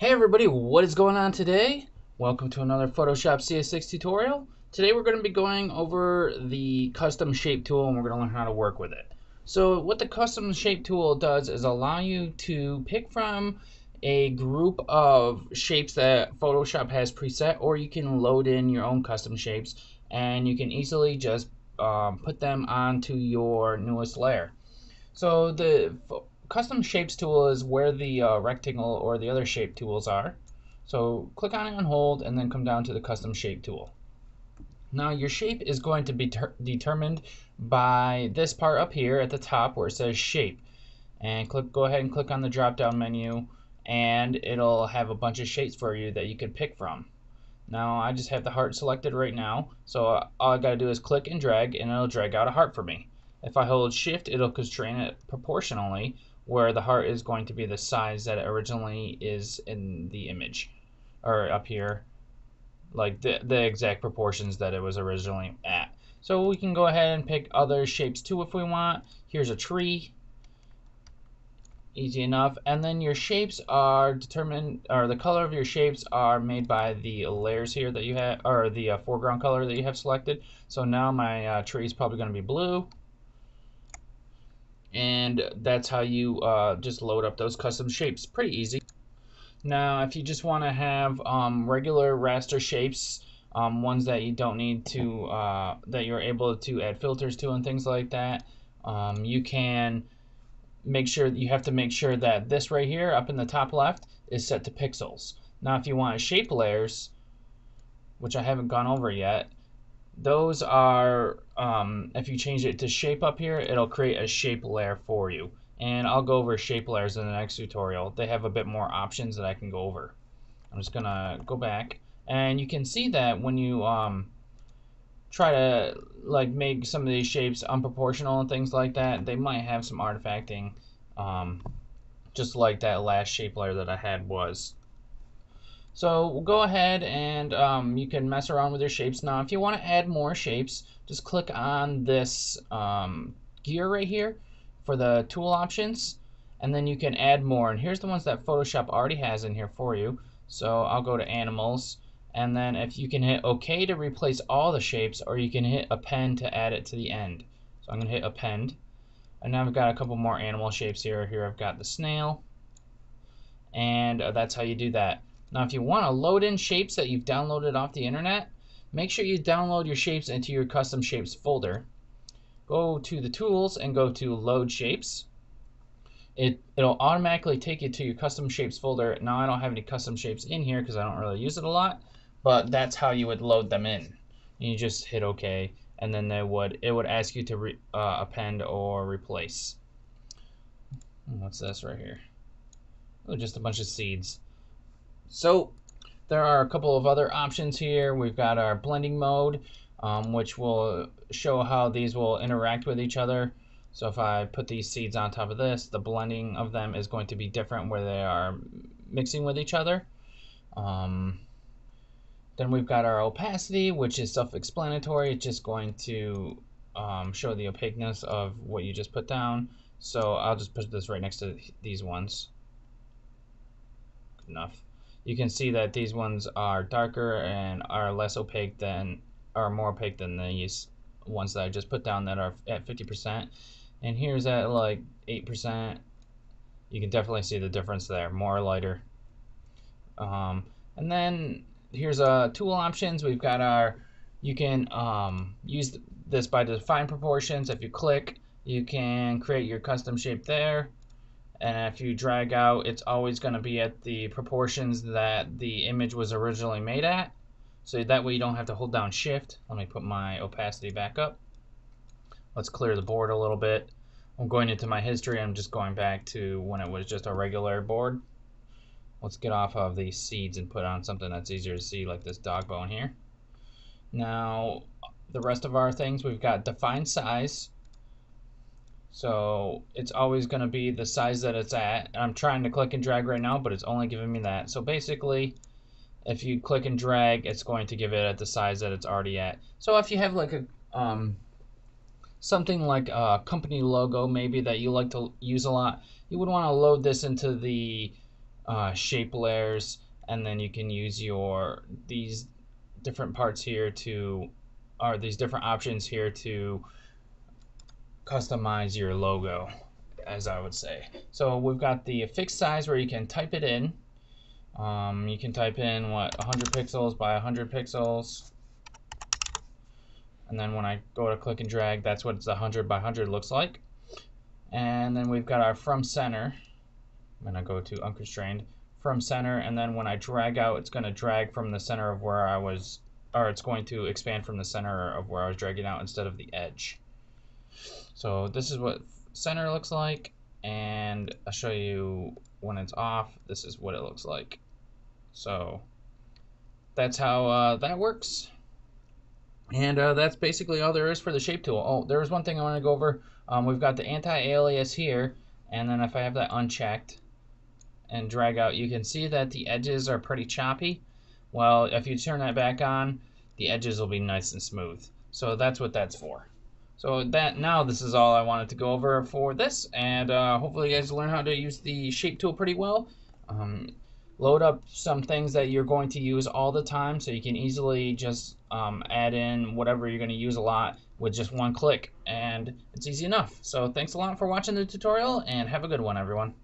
Hey everybody, what is going on today? Welcome to another Photoshop CS6 tutorial. Today we're going to be going over the custom shape tool and we're going to learn how to work with it. So what the custom shape tool does is allow you to pick from a group of shapes that Photoshop has preset or you can load in your own custom shapes and you can easily just um, put them onto your newest layer. So the custom shapes tool is where the uh, rectangle or the other shape tools are. So click on it and hold and then come down to the custom shape tool. Now your shape is going to be determined by this part up here at the top where it says shape. And click, go ahead and click on the drop down menu and it'll have a bunch of shapes for you that you can pick from. Now I just have the heart selected right now so all I gotta do is click and drag and it'll drag out a heart for me. If I hold shift it'll constrain it proportionally where the heart is going to be the size that it originally is in the image or up here like the, the exact proportions that it was originally at. So we can go ahead and pick other shapes too if we want. Here's a tree. Easy enough. And then your shapes are determined or the color of your shapes are made by the layers here that you have or the uh, foreground color that you have selected. So now my uh, tree is probably going to be blue and that's how you uh, just load up those custom shapes. Pretty easy. Now if you just want to have um, regular raster shapes um, ones that you don't need to uh, that you're able to add filters to and things like that um, you can make sure that you have to make sure that this right here up in the top left is set to pixels. Now if you want shape layers which I haven't gone over yet those are, um, if you change it to shape up here, it'll create a shape layer for you. And I'll go over shape layers in the next tutorial. They have a bit more options that I can go over. I'm just gonna go back and you can see that when you um, try to like make some of these shapes unproportional and things like that, they might have some artifacting um, just like that last shape layer that I had was. So we'll go ahead and um, you can mess around with your shapes. Now if you want to add more shapes, just click on this um, gear right here for the tool options and then you can add more. And here's the ones that Photoshop already has in here for you. So I'll go to animals and then if you can hit OK to replace all the shapes or you can hit append to add it to the end. So I'm going to hit append. And now I've got a couple more animal shapes here. Here I've got the snail. And uh, that's how you do that. Now if you want to load in shapes that you've downloaded off the internet, make sure you download your shapes into your custom shapes folder. Go to the tools and go to load shapes. It, it'll automatically take you to your custom shapes folder. Now I don't have any custom shapes in here because I don't really use it a lot, but that's how you would load them in. You just hit OK and then they would it would ask you to re, uh, append or replace. What's this right here? Oh, just a bunch of seeds. So there are a couple of other options here. We've got our blending mode, um, which will show how these will interact with each other. So if I put these seeds on top of this, the blending of them is going to be different where they are mixing with each other. Um, then we've got our opacity, which is self-explanatory. It's just going to um, show the opaqueness of what you just put down. So I'll just put this right next to these ones. Good enough you can see that these ones are darker and are less opaque than are more opaque than these ones that I just put down that are at 50% and here's at like 8% you can definitely see the difference there more lighter. Um, and then here's uh, tool options. We've got our you can um, use this by define proportions. If you click you can create your custom shape there and if you drag out it's always going to be at the proportions that the image was originally made at. So that way you don't have to hold down shift. Let me put my opacity back up. Let's clear the board a little bit. I'm going into my history. I'm just going back to when it was just a regular board. Let's get off of these seeds and put on something that's easier to see like this dog bone here. Now the rest of our things we've got define size so it's always going to be the size that it's at. I'm trying to click and drag right now, but it's only giving me that. So basically, if you click and drag, it's going to give it at the size that it's already at. So if you have like a um, something like a company logo maybe that you like to use a lot, you would want to load this into the uh, shape layers, and then you can use your these different parts here to, or these different options here to customize your logo, as I would say. So we've got the fixed size where you can type it in. Um, you can type in what 100 pixels by 100 pixels. And then when I go to click and drag, that's what the 100 by 100 looks like. And then we've got our from center. I'm gonna go to unconstrained from center, and then when I drag out, it's gonna drag from the center of where I was, or it's going to expand from the center of where I was dragging out instead of the edge. So this is what center looks like, and I'll show you when it's off, this is what it looks like. So that's how uh, that works. And uh, that's basically all there is for the shape tool. Oh, there was one thing I want to go over. Um, we've got the anti-alias here, and then if I have that unchecked and drag out, you can see that the edges are pretty choppy. Well, if you turn that back on, the edges will be nice and smooth. So that's what that's for. So that now this is all I wanted to go over for this, and uh, hopefully you guys learn how to use the shape tool pretty well. Um, load up some things that you're going to use all the time so you can easily just um, add in whatever you're going to use a lot with just one click and it's easy enough. So thanks a lot for watching the tutorial and have a good one everyone.